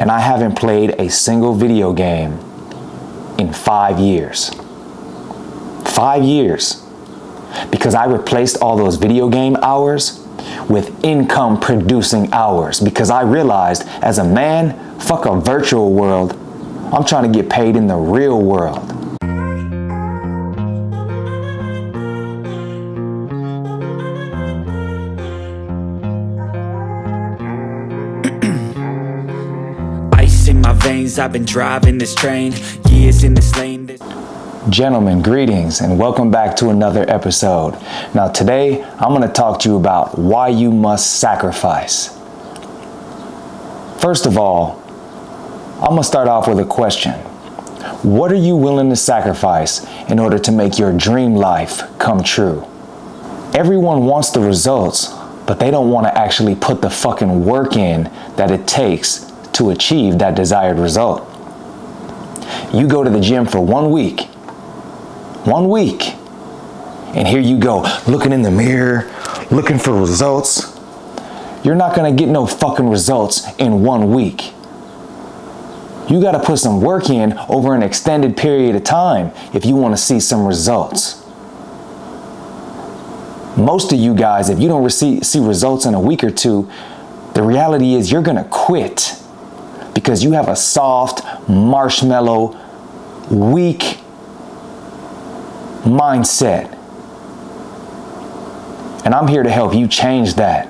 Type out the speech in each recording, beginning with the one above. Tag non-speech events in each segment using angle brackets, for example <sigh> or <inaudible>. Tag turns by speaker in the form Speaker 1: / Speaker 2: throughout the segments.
Speaker 1: and I haven't played a single video game in five years. Five years. Because I replaced all those video game hours with income producing hours because I realized as a man, fuck a virtual world, I'm trying to get paid in the real world.
Speaker 2: My veins, I've been driving this train, years in this lane. This
Speaker 1: Gentlemen, greetings and welcome back to another episode. Now, today I'm going to talk to you about why you must sacrifice. First of all, I'm going to start off with a question What are you willing to sacrifice in order to make your dream life come true? Everyone wants the results, but they don't want to actually put the fucking work in that it takes to achieve that desired result. You go to the gym for one week one week. And here you go, looking in the mirror, looking for results. You're not gonna get no fucking results in one week. You gotta put some work in over an extended period of time if you wanna see some results. Most of you guys, if you don't receive, see results in a week or two, the reality is you're gonna quit because you have a soft, marshmallow, weak, mindset. And I'm here to help you change that.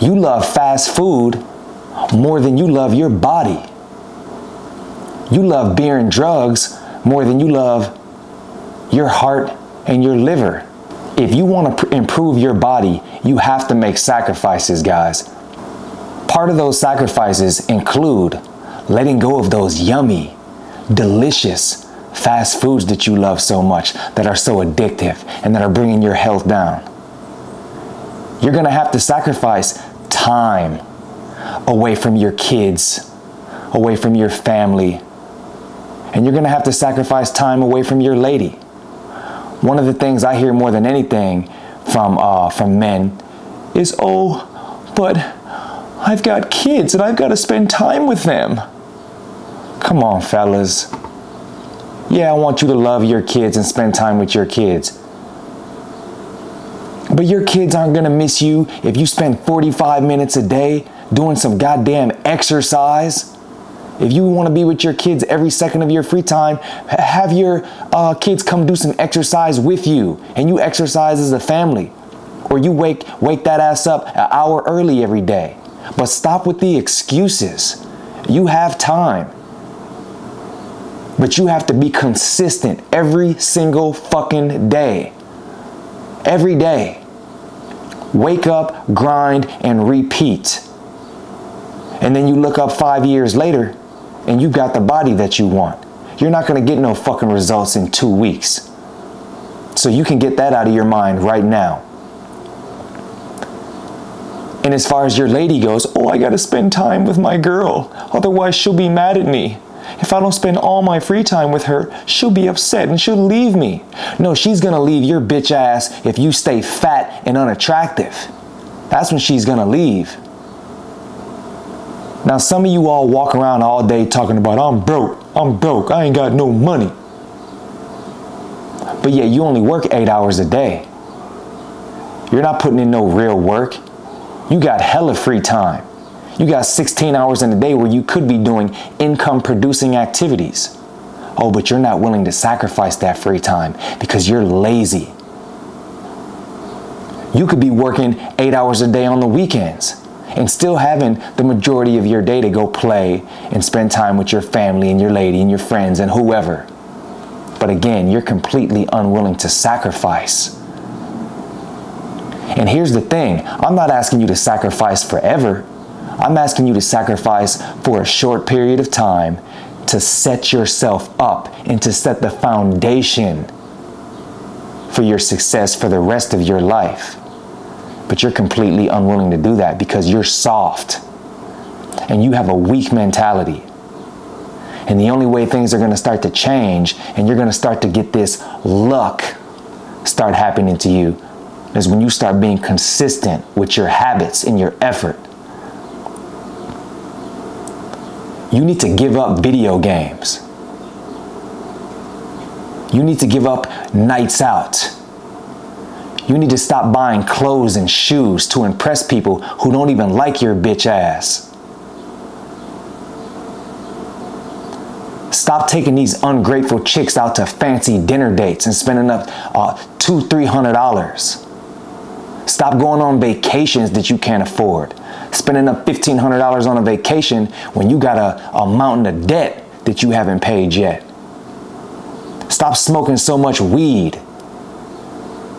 Speaker 1: You love fast food more than you love your body. You love beer and drugs more than you love your heart and your liver. If you want to pr- improve your body, you have to make sacrifices, guys. Part of those sacrifices include letting go of those yummy, delicious, fast foods that you love so much that are so addictive and that are bringing your health down. You're to have to sacrifice time away from your kids, away from your family, and you're to have to sacrifice time away from your lady. One of the things I hear more than anything from uh, from men is, "Oh, but I've got kids and I've got to spend time with them." Come on, fellas. Yeah, I want you to love your kids and spend time with your kids. But your kids aren't gonna miss you if you spend 45 minutes a day doing some goddamn exercise. If you wanna be with your kids every second of your free time, have your uh, kids come do some exercise with you and you exercise as a family. Or you wake, wake that ass up an hour early every day. But stop with the excuses. You have time. But you have to be consistent every single fucking day. Every day. Wake up, grind, and repeat. And then you look up five years later and you got the body that you want. You're not gonna get no fucking results in two weeks. So you can get that out of your mind right now. And as far as your lady goes, oh, I gotta spend time with my girl. Otherwise, she'll be mad at me. If I don't spend all my free time with her, she'll be upset and she'll leave me. No, she's gonna leave your bitch ass if you stay fat and unattractive. That's when she's gonna leave. Now, some of you all walk around all day talking about, I'm broke, I'm broke, I ain't got no money. But yet, you only work eight hours a day. You're not putting in no real work. You got hella free time. You got 16 hours in a day where you could be doing income producing activities. Oh, but you're not willing to sacrifice that free time because you're lazy. You could be working eight hours a day on the weekends and still having the majority of your day to go play and spend time with your family and your lady and your friends and whoever. But again, you're completely unwilling to sacrifice. And here's the thing I'm not asking you to sacrifice forever. I'm asking you to sacrifice for a short period of time to set yourself up and to set the foundation for your success for the rest of your life. But you're completely unwilling to do that because you're soft and you have a weak mentality. And the only way things are going to start to change and you're going to start to get this luck start happening to you is when you start being consistent with your habits and your effort. You need to give up video games. You need to give up nights out. You need to stop buying clothes and shoes to impress people who don't even like your bitch ass. Stop taking these ungrateful chicks out to fancy dinner dates and spending up uh, two, three hundred dollars. Stop going on vacations that you can't afford. Spending up fifteen hundred dollars on a vacation when you got a, a mountain of debt that you haven't paid yet. Stop smoking so much weed.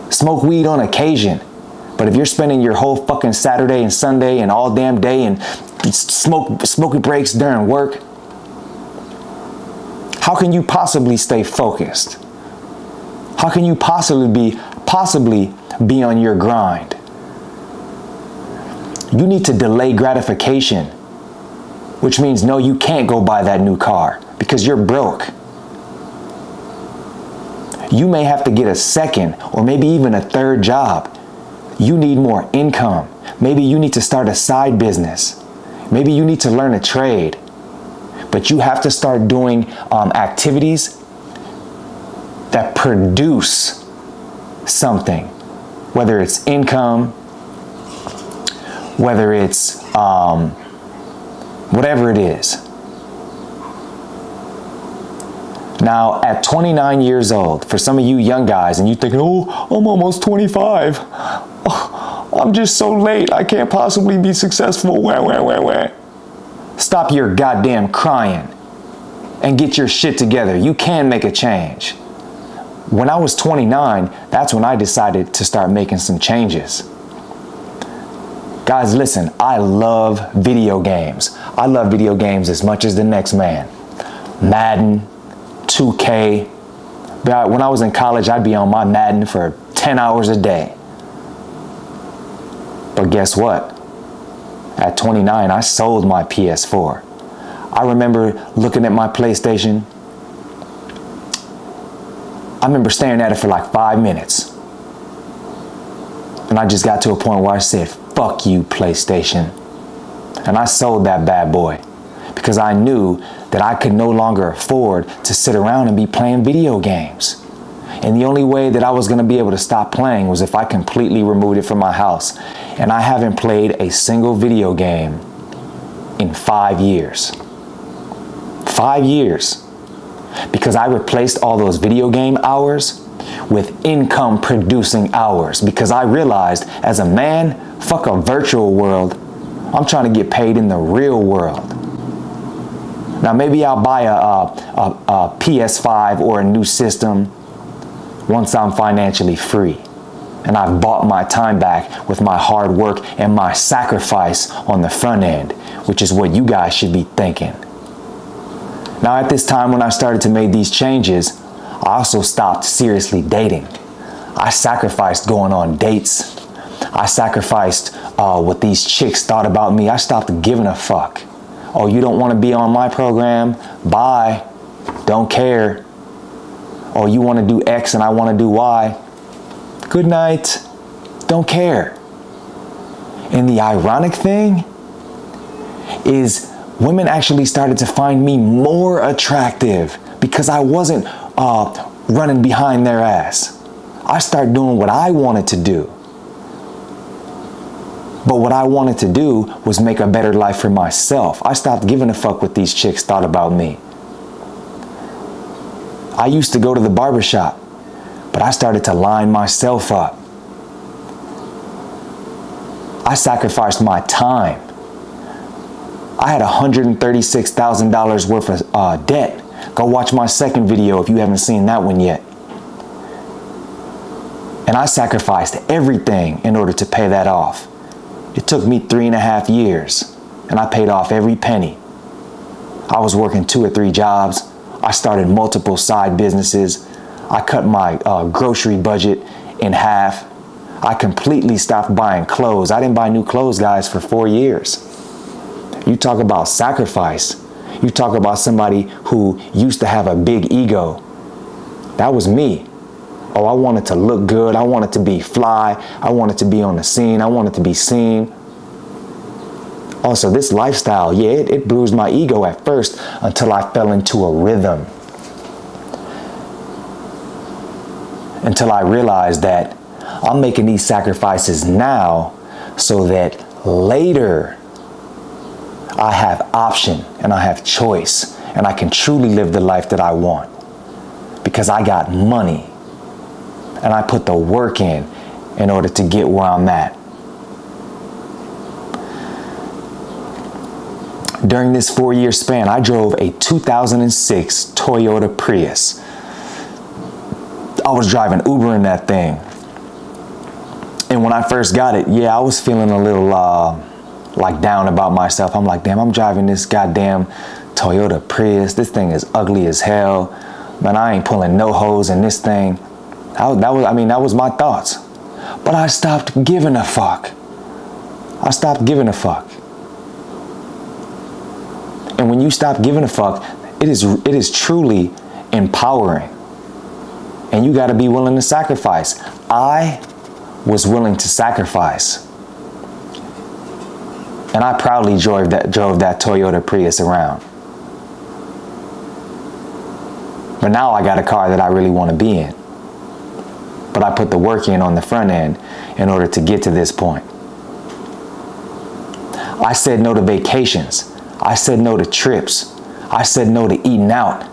Speaker 1: Smoke weed on occasion. But if you're spending your whole fucking Saturday and Sunday and all damn day and smoke smoky breaks during work, how can you possibly stay focused? How can you possibly be possibly be on your grind? You need to delay gratification, which means no, you can't go buy that new car because you're broke. You may have to get a second or maybe even a third job. You need more income. Maybe you need to start a side business. Maybe you need to learn a trade but you have to start doing um, activities that produce something, whether it's income, whether it's um, whatever it is. Now, at 29 years old, for some of you young guys, and you think, oh, I'm almost 25. Oh, <laughs> I'm just so late. I can't possibly be successful. Wah, wah, wah, wah. Stop your goddamn crying and get your shit together. You can make a change. When I was 29, that's when I decided to start making some changes. Guys, listen, I love video games. I love video games as much as the next man. Madden, 2K. When I was in college, I'd be on my Madden for 10 hours a day. But guess what? At 29, I sold my PS4. I remember looking at my PlayStation. I remember staring at it for like five minutes. And I just got to a point where I said, fuck you, PlayStation. And I sold that bad boy because I knew that I could no longer afford to sit around and be playing video games. And the only way that I was going to be able to stop playing was if I completely removed it from my house. And I haven't played a single video game in five years. Five years. Because I replaced all those video game hours with income producing hours. Because I realized as a man, fuck a virtual world. I'm trying to get paid in the real world. Now, maybe I'll buy a, a, a, a PS5 or a new system once I'm financially free and I've bought my time back with my hard work and my sacrifice on the front end, which is what you guys should be thinking. Now, at this time when I started to make these changes, I also stopped seriously dating. I sacrificed going on dates. I sacrificed uh, what these chicks thought about me. I stopped giving a fuck. Oh, you don't want to be on my program? Bye. Don't care. Oh, you want to do X and I want to do Y? good night, don't care. And the ironic thing is, women actually started to find me more attractive because I wasn't uh, running behind their ass. I started doing what I wanted to do. But what I wanted to do was make a better life for myself. I stopped giving a fuck what these chicks thought about me. I used to go to the barbershop but I started to line myself up. I sacrificed my time. I had $136,000 worth of uh, debt. Go watch my second video if you haven't seen that one yet. And I sacrificed everything in order to pay that off. It took me three and a half years, and I paid off every penny. I was working two or three jobs. I started multiple side businesses. I cut my uh, grocery budget in half. I completely stopped buying clothes. I didn't buy new clothes, guys, for four years. You talk about sacrifice. You talk about somebody who used to have a big ego. That was me. Oh, I wanted to look good. I wanted to be fly. I wanted to be on the scene. I wanted to be seen. Also, this lifestyle, yeah, it, it bruised my ego at first until I fell into a rhythm. Until I realized that I'm making these sacrifices now so that later I have option and I have choice and I can truly live the life that I want because I got money and I put the work in in order to get where I'm at. During this four year span, I drove a 2006 Toyota Prius. I was driving Uber in that thing. And when I first got it, yeah, I was feeling a little uh, like down about myself. I'm like, damn, I'm driving this goddamn Toyota Prius. This thing is ugly as hell. Man, I ain't pulling no hoes in this thing. That, that was, I mean, that was my thoughts. But I stopped giving a fuck. I stopped giving a fuck. And when you stop giving a fuck, it is it is truly empowering. And you got to be willing to sacrifice. I was willing to sacrifice. And I proudly drove that drove that Toyota Prius around. But now I got a car that I really want to be in. But I put the work in on the front end in order to get to this point. I said no to vacations. I said no to trips. I said no to eating out.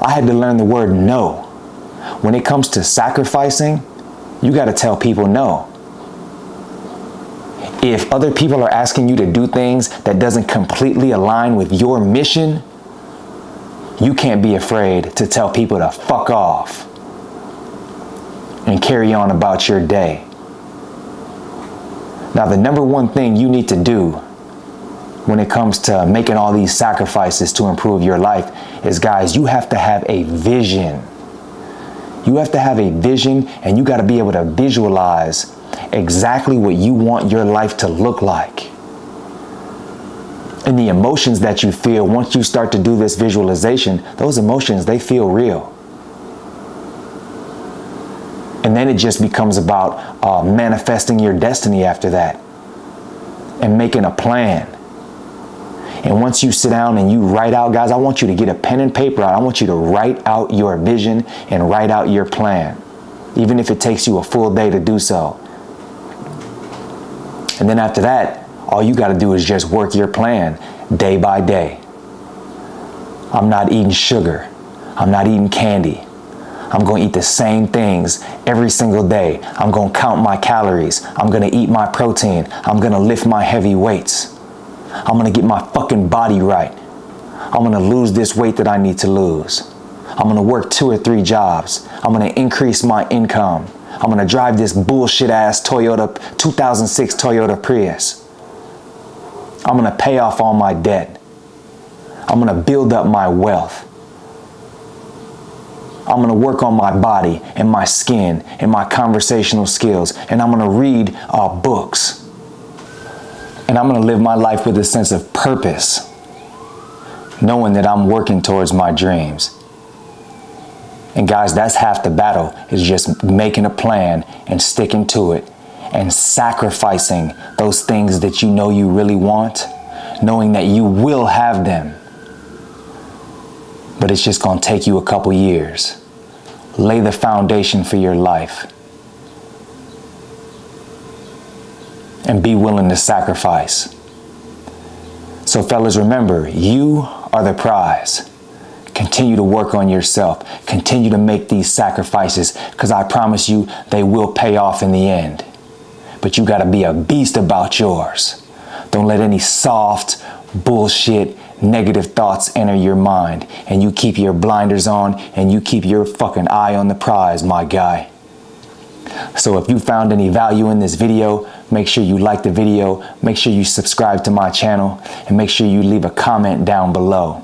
Speaker 1: I had to learn the word no. When it comes to sacrificing, you got to tell people no. If other people are asking you to do things that doesn't completely align with your mission, you can't be afraid to tell people to fuck off and carry on about your day. Now, the number one thing you need to do when it comes to making all these sacrifices to improve your life is guys, you have to have a vision. You have to have a vision and you got to be able to visualize exactly what you want your life to look like. And the emotions that you feel once you start to do this visualization, those emotions, they feel real. And then it just becomes about uh, manifesting your destiny after that and making a plan and once you sit down and you write out, guys, I want you to get a pen and paper out. I want you to write out your vision and write out your plan, even if it takes you a full day to do so. And then after that, all you got to do is just work your plan day by day. I'm not eating sugar. I'm not eating candy. I'm going to eat the same things every single day. I'm going to count my calories. I'm going to eat my protein. I'm going to lift my heavy weights. I'm gonna get my fucking body right. I'm gonna lose this weight that I need to lose. I'm gonna work two or three jobs. I'm gonna increase my income. I'm gonna drive this bullshit ass Toyota 2006 Toyota Prius. I'm gonna pay off all my debt. I'm gonna build up my wealth. I'm gonna work on my body and my skin and my conversational skills, and I'm gonna read uh, books and I'm going to live my life with a sense of purpose, knowing that I'm working towards my dreams. And guys, that's half the battle is just making a plan and sticking to it and sacrificing those things that you know you really want, knowing that you will have them. But it's just going to take you a couple years. Lay the foundation for your life. and be willing to sacrifice. So, fellas, remember, you are the prize. Continue to work on yourself. Continue to make these sacrifices because I promise you they will pay off in the end. But you got to be a beast about yours. Don't let any soft, bullshit, negative thoughts enter your mind. And you keep your blinders on and you keep your fucking eye on the prize, my guy. So if you found any value in this video, make sure you like the video, make sure you subscribe to my channel, and make sure you leave a comment down below.